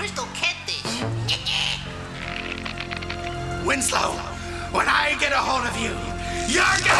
crystal catfish. Winslow, when I get a hold of you, you're gonna